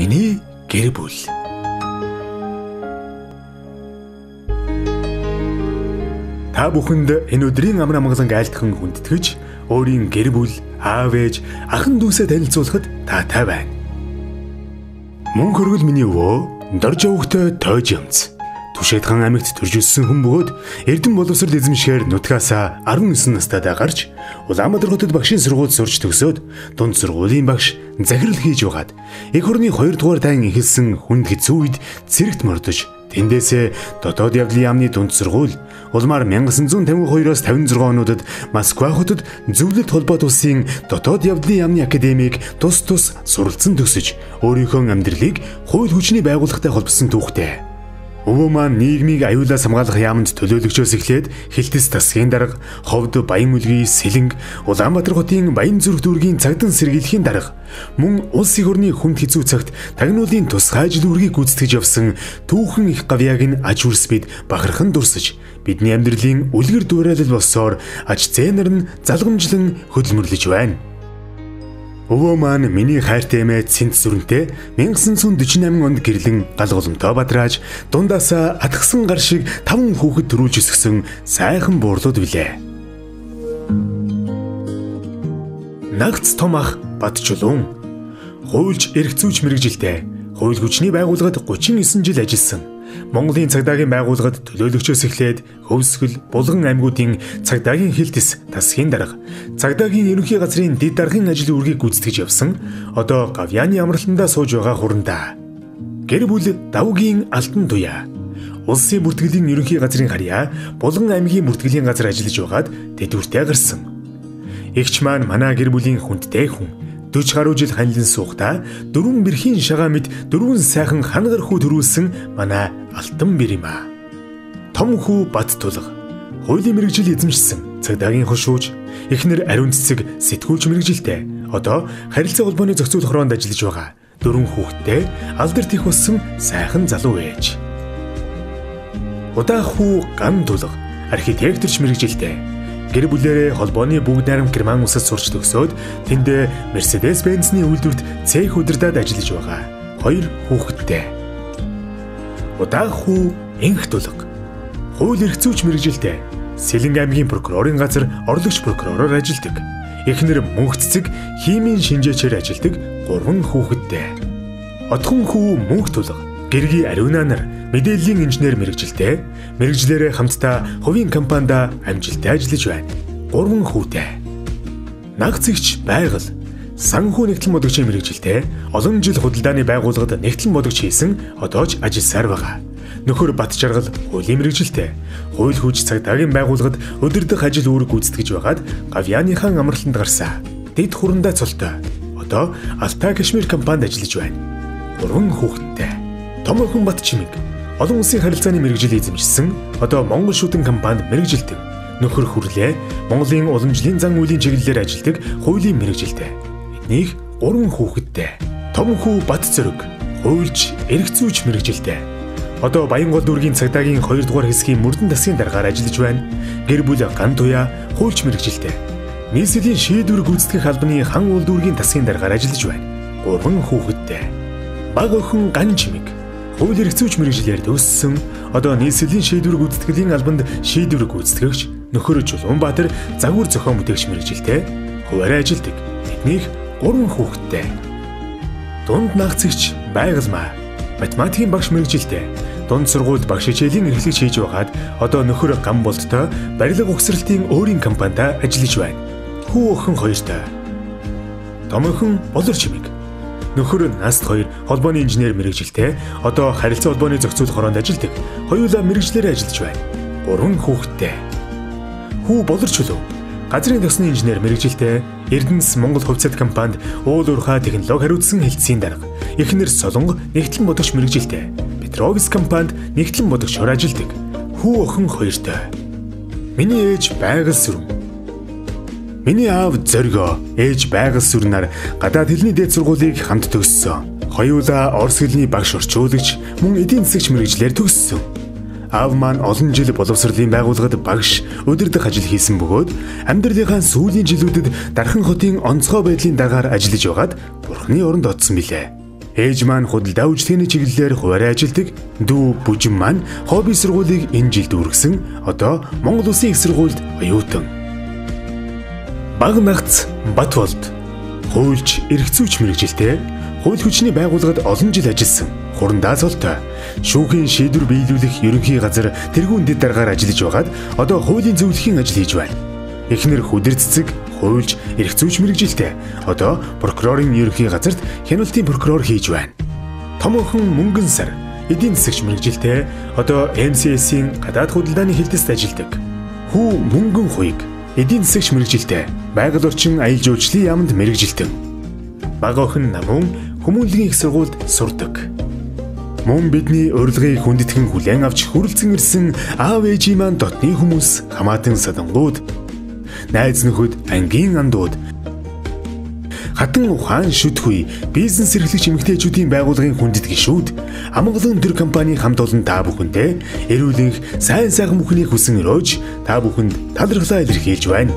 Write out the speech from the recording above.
Миний гэр бүл. Та бүхэнд энэ өдрийн амар амгалан айлтхан хүндэтгэж өөрийн гэр бүл, аав ээж, ахын дүүсээ танилцуулахад таатай байна. Мөн хөргөл миний өвөө дорж явахтай тойж юмц. Түшээдхан амьд төрж өссөн хүн бөгөөд Эрдэнэ боловсрол эзэмшгээр нутгаасаа 19 настайдаа гарч Улаанбаатар хотод багшийн сургууль сурч төгсөөд дунд сургуулийн багш захирал хийж байгаад эх орны 2 дугаар тайн эхэлсэн хүнд хэцүү үед цэрэгт мордож тэндээсээ дотоод явдлын яамны дунд сургууль улмаар 1952-оос 56 онуудад Москва хотод зөвлөлт холбоот улсын дотоод явдлын яамны академиг тус тус суралцсан төгсөж өөрийнхөө амьдралыг хууль хүчний байгууллагатай холбосон түүхтэй Өвөө маань нийгмийг аюулаас хамгаалах яамд төлөөлөгчөөс эхлээд хилтэс тасгийн дарга, ховд Баян үлгийн сэлэнг, Улаанбаатар хотын Баян зүрх дүүргийн цагдан сэргийлэхийн дарга, мөн улс их орны хүнд хэцүү цагт тагнуулын тусгай ажил үргийг гүйцэтгэж явсан түүхэн их гавьяаг нь аж үрс бид бахархан дурсаж бидний амьдралын үлгэр дуурайл болсоор аж зээнэр нь залгамжлан хөдөлмөрлөж байна. Өвөө маань миний хайртай эмээ Цэнт сүрэнтэй 1948 онд гэрлэн гал голомтоо бадрааж дундаасаа атгсан гар шиг таван хүүхэд төрүүлж өсгсөн сайхан буурлууд билээ. Нагц том ах Батчулуун хуульч эрх зүйч мэрэгжилтэй хууль хүчний байгууллагад 39 жил ажилласан. Монголын цагдаагийн байгууллагад төлөөлөгчөөс эхлээд хөвсгөл, булган аймагуудын цагдаагийн хилтэс, тасхийн дарга, цагдаагийн ерөнхий газрын дэд даргын ажил үргийг гүйцэтгэж явсан. Одоо гавьяаны амралтандаа сууж байгаа хүрэндээ. Гэр бүл давгийн алтан туяа. Улсын бүртгэлийн ерөнхий газрын харьяа Булган аймгийн бүртгэлийн газар ажиллаж байгаад тэдвэртэй гарсан. Игч маань манай гэр бүлийн хүндтэй хүн 40 гаруй жил ханилан суухдаа дөрвөн бэрхийн шагаа мэд дөрвөн сайхан хангар хүү төрүүлсэн манай алтан бэр юм аа. Том хүү бат тулга. Хуулийн мэрэгжил эзэмшсэн цагдаагийн хошууж эхнэр ариун цэцэг сэтгүүлч мэрэгжилтэй. Одоо харилцаа холбооны зохицуулах хороонд ажиллаж байгаа. Дөрвөн хүүхэдтэй алдарт их болсон сайхан залуу ээж. Удаа хүү ган тулга архитекторч мэрэгжилтэй Гэр бүлэрээ холбооны бүгд найрамд Герман улсад сурч төгсөөд тэнд Mercedes-Benz-ний үйлдвэрт цех удирдаад ажиллаж байгаа. Хоёр хүүхэдтэй. Удаан хүү энх тулга. Хууль эрх зүйч мэрэгжилтэй. Сэлэнг аймгийн прокурорын газар орлогч прокуророор ажилладаг. Эхнэр мөнхцэг химийн шинжээчээр ажилладаг гурван хүүхэдтэй. Отхон хүү мөнх тулга. Гэргийн ариунаа нар мэдээллийн инженер мэрэгжилтэй мэрэгжлэрээ хамтдаа хувийн компанид амжилттай ажиллаж байна. Гурван хүүтэй. Нагцэгч байгаль санхүү нэгтлэн бодогчийн мэрэгжилтэй олон жил худалдааны байгууллагад нэгтлэн бодогч хийсэн одоо ч ажилласаар байгаа. Нөхөр Бат жаргал хуулийн мэрэгжилтэй. Хууль хүч цагдаагийн байгууллагад өдөрдөх ажил үүрэг гүйцэтгэж байгаад гавьяаныхан амралтанд гарсан. Дэд хуранdaa цолтой. Одоо Алтай Кашмир компанид ажиллаж байна. Гурван хүүхэдтэй. Том охин Бат Чимэг олон улсын харилцааны мэрэгжил эзэмшсэн одоо Монгол шүтэн компанид мэрэгжилдэг. Нөхөр хүрлээ Монголын уламжлалын зан үйлийн чиглэлээр ажилладаг хуулийн мэрэгжилтэй. Эднийх гурван хүүхэдтэй. Том хүү Бат Зөрөг, хуульч, эрх зүйч мэрэгжилтэй. Одоо Баянгол дүүргийн цагдаагийн 2 дугаар хэсгийн мөрдөн тасгийн дараагаар ажиллаж байна. Гэр бүл ган туяа, хуульч мэрэгжилтэй. Нийслэлийн шийдвэр гүйцэтгэх албаны хан уул дүүргийн тасгийн дараагаар ажиллаж байна. Гурван хүүхэдтэй. Баг охин ган чимэг хууль эрх зүйч мэрэгжилээр төгссөн одоо нийслэлийн шийдвэр гүйцэтгэлийн албанд шийдвэр гүйцэтгэгч нөхөр Жулуунбаатар загвар зохион бүтээгч мэрэгжилтэй хуваарай ажилдаг. Тэднийх 3 хүүхэдтэй. Дунд нагцэгч байгалмаа математикийн багш мэрэгжилтэй. Дунд сургуульд багш хичээлийн эрхлэгч хийж байгаад одоо нөхөр гам болттой барилга угсралтын өөрийн компанид ажиллаж байна. Хүү охин хоёртой. Том охин болор чимэг Нөхөр Наст хоёр холбооны инженер мэрэгжилтэй одоо харилцаа холбооны зохицуулах хороонд ажилладаг. Хоёулаа мэрэгчлэрээ ажиллаж байна. Гурван хүүхэдтэй. Хүү болорч үлээ. Газрын төсны инженер мэрэгжилтэй Эрдэнэс Монгол хувьцат компанид уул уурхай технологи хариуцсан хэлтсийн дарга. Эхнэр Солонго нэгтлэн бодогч мэрэгжилтэй. Петровис компанид нэгтлэн бодогчор ажилладаг. Хүү охин хоёртой. Миний ээж байгаль сүрэн Миний аав Зориго ээж байгаль сүрнээр гадаад хэлний дээд сургуулийг хамт төгссөн. Хоёулаа орос хэлний багш орчуулагч мөн эдийн засагч мэрэгчлэр төгссөн. Аав маань олон жил боловсролын байгууллагад багш өдөрдөх ажил хийсэн бөгөөд амьдралынхаа сүүлийн жилүүдэд Дархан хотын онцгой байдлын дагаар ажиллаж байгаад бурхны оронд очсон билээ. Ээж маань худалдаа үйлчлэгээний чиглэлээр хуваарь ажилладаг. Дүү бүжин маань хобби сургуулийг энэ жилд үргэсэн. Одоо Монгол Улсын их сургуульд оюутан. Баг нагц Батболд хуульч эрхцүүч мэрэгжилтэй хууль хүчний байгууллагад олон жил ажилласан. Хурандаа цолтой. Шүүхийн шийдвэр биелүүлэх ерөнхий газар тэргүүн дэд дараагаар ажиллаж байгаад одоо хуулийн зөвлөхийн ажил хийж байна. Эхнэр хүдэр цэцэг хуульч эрх зүйч мэрэгжилтэй. Одоо прокурорын ерөнхий газарт хяналтын прокурор хийж байна. Том охин мөнгөн сар эдийн засагч мэрэгжилтэй. Одоо MCS-ийн гадаад худалдааны хэлтэст ажилладаг. Хүү мөнгөн хуйг эдийн засагч мэрэгжилтэй. Байгаль орчин аялал жуулчлалын яамд мэрэгжилтэн. Бага охин намун хүмүүнлэгийн их сургуульд сурдаг. Мөн бидний урилгыг хүндэтгэн хүлээн авч хүрэлцэн ирсэн аав ээжийн маань дотны хүмүүс хамаатан садангууд найз нөхөд, ангийн андууд хатан ухаан шүтгүй бизнес эрхлэгч эмэгтэйчүүдийн байгууллагын хүндэт гişүүд амгалан төр компани хамт олон та бүхэндээ эрүүлэнх сайн сайхан бүхний хүсэн өрөөж та бүхэнд талархлаа илэрхийлж байна.